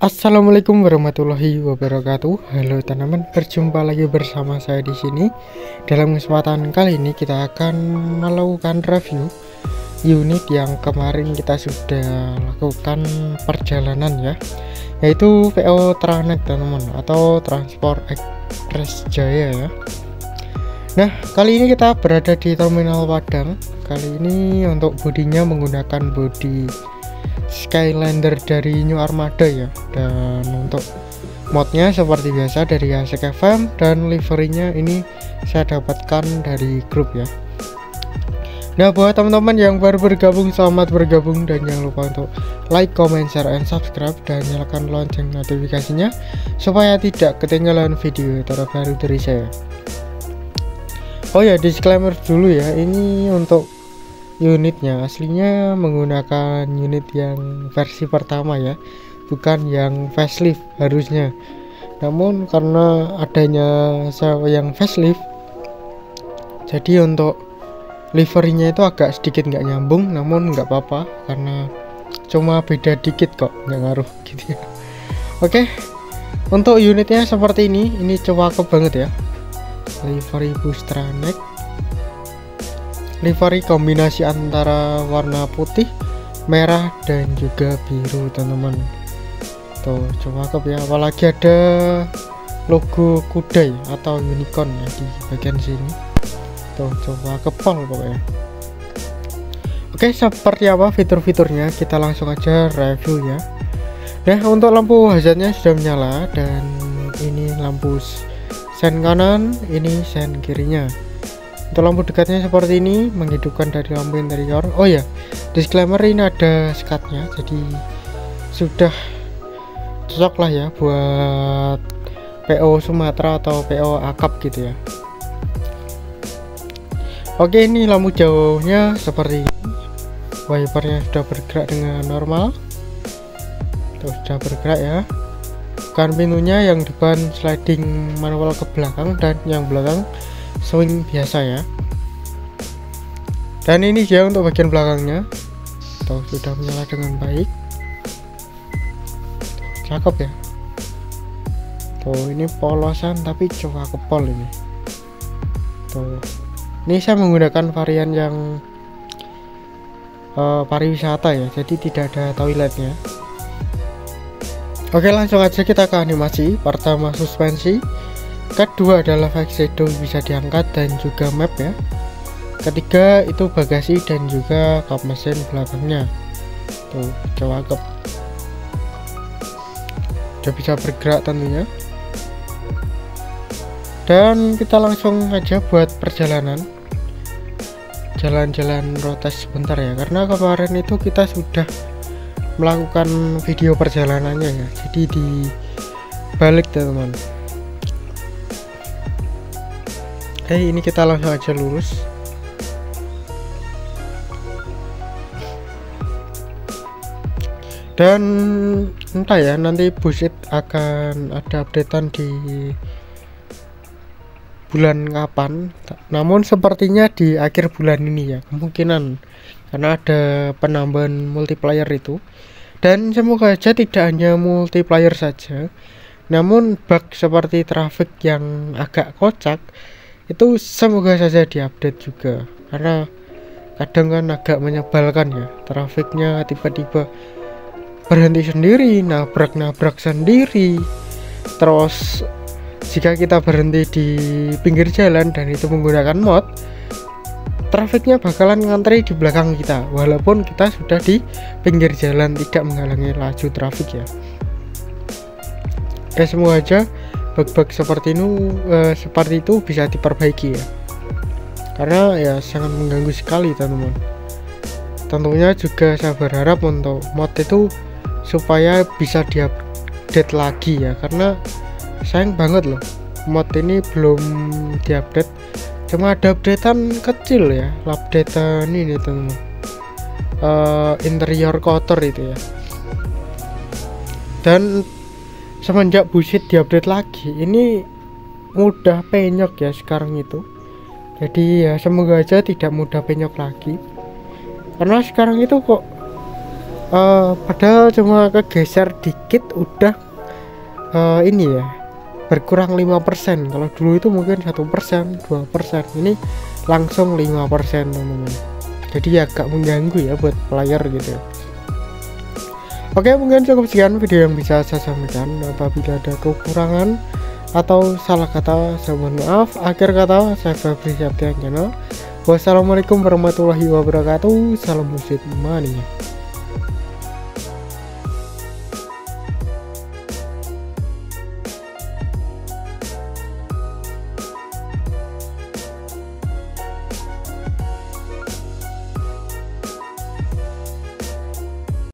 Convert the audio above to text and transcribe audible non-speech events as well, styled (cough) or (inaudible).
Assalamualaikum warahmatullahi wabarakatuh. Halo teman-teman, berjumpa lagi bersama saya di sini. Dalam kesempatan kali ini kita akan melakukan review unit yang kemarin kita sudah lakukan perjalanan ya, yaitu PO Tranek teman-teman atau Transport Express Jaya ya. Nah, kali ini kita berada di Terminal Padang. Kali ini untuk bodinya menggunakan bodi Skylander dari New Armada ya. Dan untuk modnya seperti biasa dari Asik FM dan liverinya ini saya dapatkan dari grup ya. Nah buat teman-teman yang baru bergabung selamat bergabung. Dan jangan lupa untuk like, comment, share, and subscribe. Dan nyalakan lonceng notifikasinya supaya tidak ketinggalan video terbaru dari saya. Oh ya disclaimer dulu ya. Ini untuk unitnya. Aslinya menggunakan unit yang versi pertama ya bukan yang facelift harusnya. Namun karena adanya yang facelift jadi untuk liverinya itu agak sedikit nggak nyambung namun nggak apa-apa karena cuma beda dikit kok nggak ngaruh (laughs) gitu ya. Oke untuk unitnya seperti ini ini cewek banget ya. Livery booster neck livery kombinasi antara warna putih merah dan juga biru teman-teman. Tuh coba cakep ya apalagi ada logo kuda atau unicorn ya di bagian sini. Tuh coba kepal pokoknya. Oke seperti apa fitur-fiturnya? Kita langsung aja review ya. Nah untuk lampu hazardnya sudah menyala dan ini lampu sen kanan ini sen kirinya untuk lampu dekatnya seperti ini menghidupkan dari lampu interior. Oh ya disclaimer ini ada skatnya jadi sudah cocok lah ya buat PO Sumatera atau PO akap gitu ya. Oke ini lampu jauhnya seperti ini. Wipernya sudah bergerak dengan normal. Tuh sudah bergerak ya. Kan pintunya yang depan sliding manual ke belakang dan yang belakang swing biasa ya. Dan ini dia untuk bagian belakangnya. Tuh sudah menyala dengan baik. Cakep ya. Tuh ini polosan tapi coba kepol ini. Tuh. Ini saya menggunakan varian yang uh, pariwisata ya jadi tidak ada toiletnya. Oke langsung aja kita ke animasi. Pertama suspensi kedua adalah fake shadow bisa diangkat dan juga map ya. Ketiga itu bagasi dan juga kap mesin belakangnya. Tuh cakep udah bisa bergerak tentunya. Dan kita langsung aja buat perjalanan. Jalan-jalan rotas sebentar ya karena kemarin itu kita sudah melakukan video perjalanannya ya. Jadi di balik teman-teman Oke ini kita langsung aja lurus. Dan entah ya nanti busit akan ada updatean di bulan kapan. Namun sepertinya di akhir bulan ini ya kemungkinan. Karena ada penambahan multiplayer itu. Dan semoga aja tidak hanya multiplayer saja namun bug seperti traffic yang agak kocak itu semoga saja diupdate juga karena kadang kan agak menyebalkan ya trafiknya tiba-tiba berhenti sendiri nabrak-nabrak sendiri. Terus jika kita berhenti di pinggir jalan dan itu menggunakan mod trafiknya bakalan ngantri di belakang kita walaupun kita sudah di pinggir jalan tidak menghalangi laju trafik ya. Ya semoga aja bug-bug seperti itu uh, seperti itu bisa diperbaiki ya. Karena ya sangat mengganggu sekali teman-teman. Tentunya juga saya berharap untuk mod itu supaya bisa diupdate lagi ya karena sayang banget loh mod ini belum diupdate. Cuma ada updatean kecil ya updatean ini teman-teman. Uh, interior kotor itu ya. Dan semenjak busit diupdate lagi ini mudah penyok ya sekarang itu. Jadi ya semoga aja tidak mudah penyok lagi. Karena sekarang itu kok uh, padahal cuma kegeser dikit udah uh, ini ya berkurang 5% kalau dulu itu mungkin satu persen dua persen. Ini langsung 5% teman-teman. Jadi agak mengganggu ya buat player gitu Oke mungkin cukup sekian video yang bisa saya sampaikan. Apabila ada kekurangan atau salah kata saya mohon maaf. Akhir kata saya Febri Septian channel wassalamualaikum warahmatullahi wabarakatuh. Salam musik mania